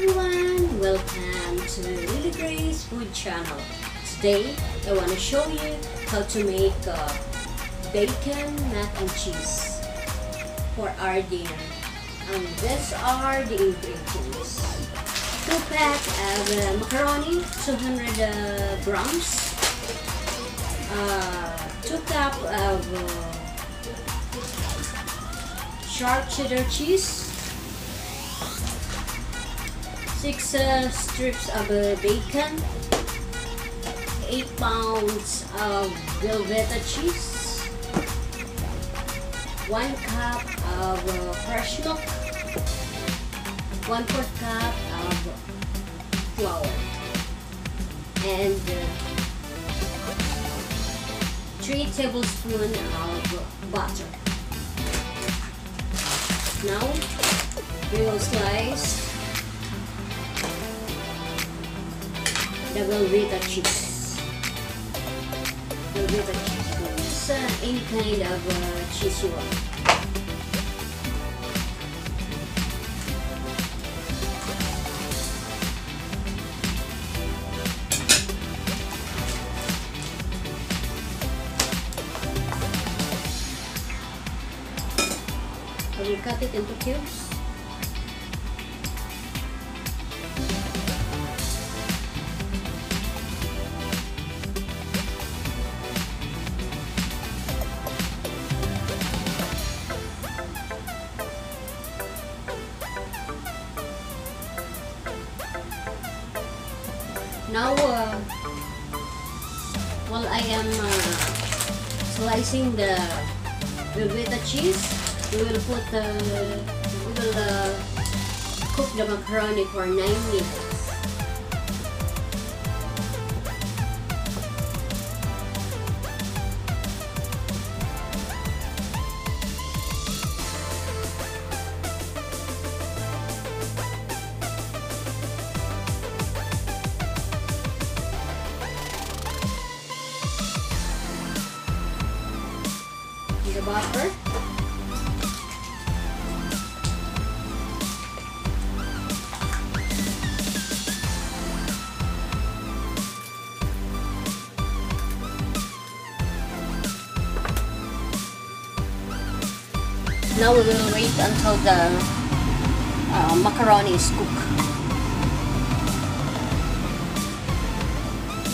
everyone, welcome to Lily Grace Food Channel. Today, I want to show you how to make uh, bacon mac and cheese for our dinner. And these are the ingredients. 2 pack of uh, macaroni, 200 uh, grams. Uh, 2 cup of uh, sharp cheddar cheese. 6 uh, strips of uh, bacon, 8 pounds of Velveeta cheese, 1 cup of uh, fresh milk, 1 4 cup of flour, and uh, 3 tablespoons of butter. Now, we will slice the Velveeta cheese. Velveeta cheese. It's uh, any kind of uh, cheese you want. I will cut it into cubes. Slicing the Velveeta cheese, we will put the we will uh, cook the macaroni for 9 minutes. Butter. Now we will wait until the uh, macaroni is cooked.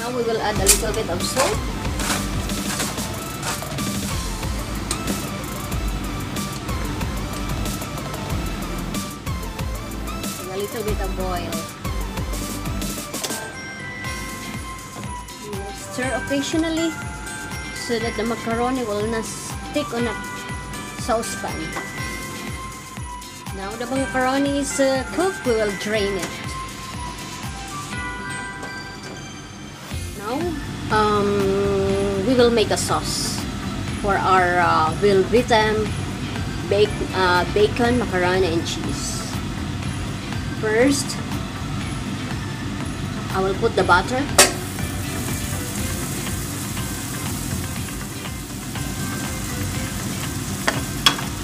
Now we will add a little bit of salt. Little bit of oil. Stir occasionally so that the macaroni will not stick on a saucepan. Now the macaroni is uh, cooked, we will drain it. Now, um, we will make a sauce for our uh, Velveeta bake, uh, bacon, macaroni, and cheese. First, I will put the butter.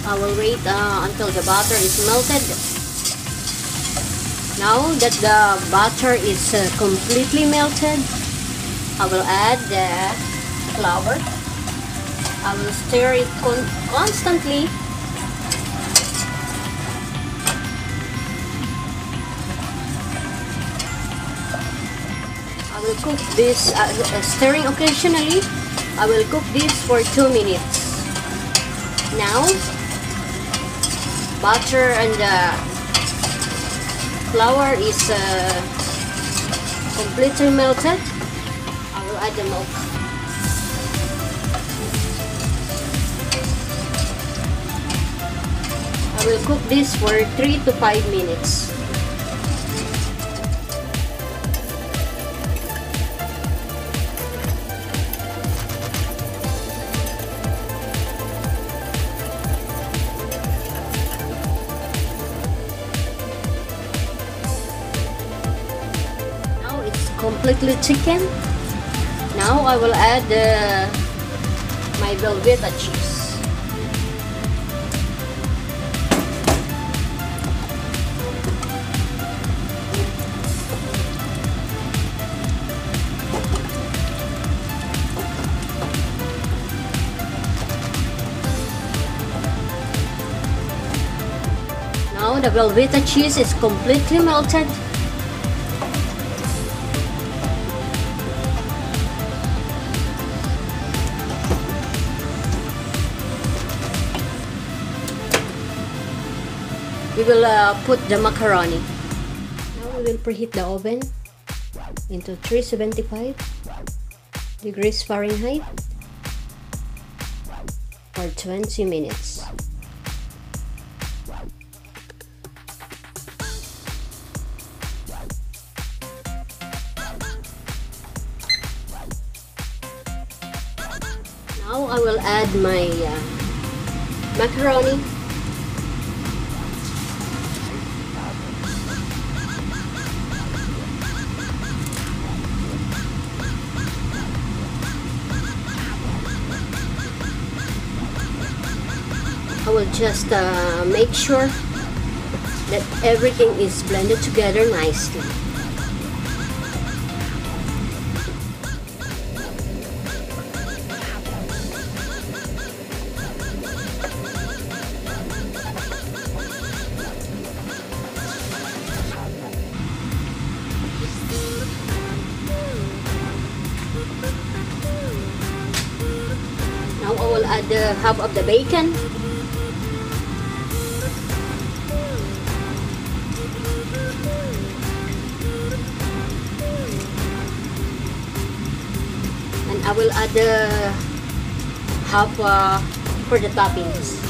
I will wait uh, until the butter is melted. Now that the butter is uh, completely melted, I will add the flour. I will stir it con constantly will cook this, uh, uh, stirring occasionally. I will cook this for 2 minutes. Now, butter and the flour is uh, completely melted. I will add the milk. I will cook this for 3 to 5 minutes. completely chicken. Now I will add the my Velveeta cheese. Now the Velveeta cheese is completely melted We will uh, put the macaroni. Now we will preheat the oven into 375 degrees Fahrenheit for 20 minutes. Now I will add my uh, macaroni will just uh, make sure that everything is blended together nicely. Now I will add the half of the bacon I will add the half uh, for the toppings.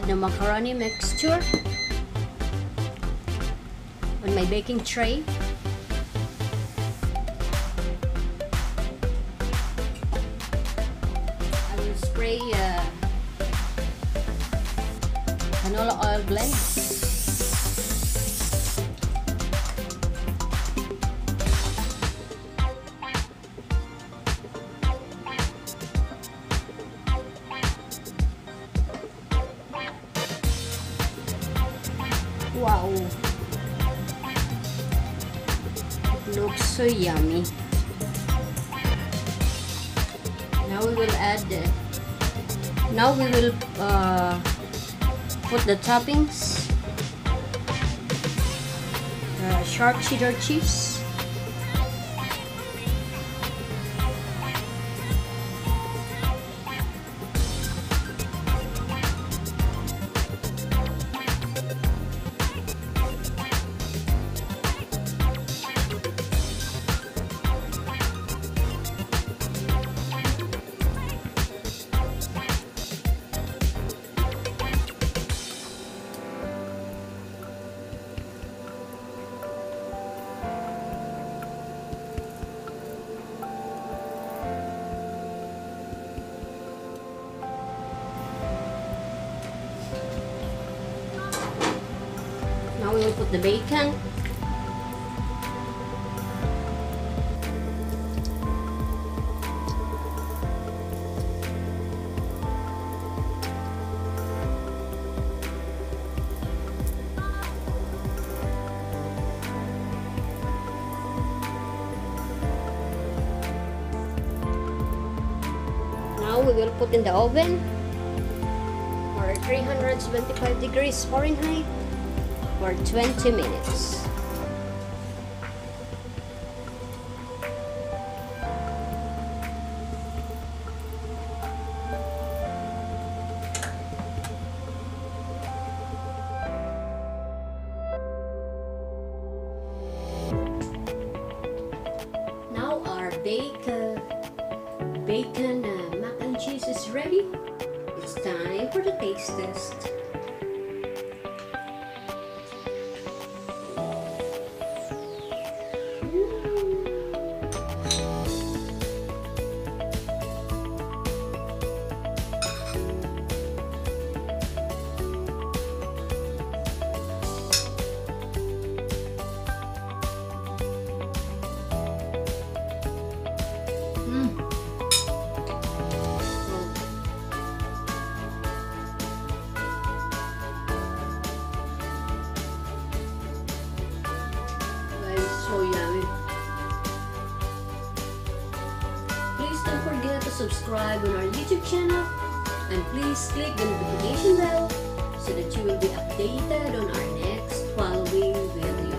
Add the macaroni mixture on my baking tray. I will spray uh, canola oil blend. Wow! It looks so yummy. Now we will add the, now we will uh, put the toppings. Uh, sharp cheddar cheese. Put the bacon. Now we will put in the oven for 375 degrees Fahrenheit for 20 minutes. Now our uh, bacon uh, mac and cheese is ready. It's time for the taste test. Subscribe on our YouTube channel and please click the notification bell so that you will be updated on our next following video.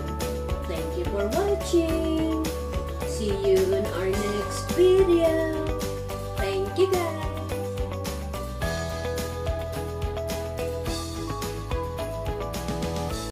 Thank you for watching. See you in our next video.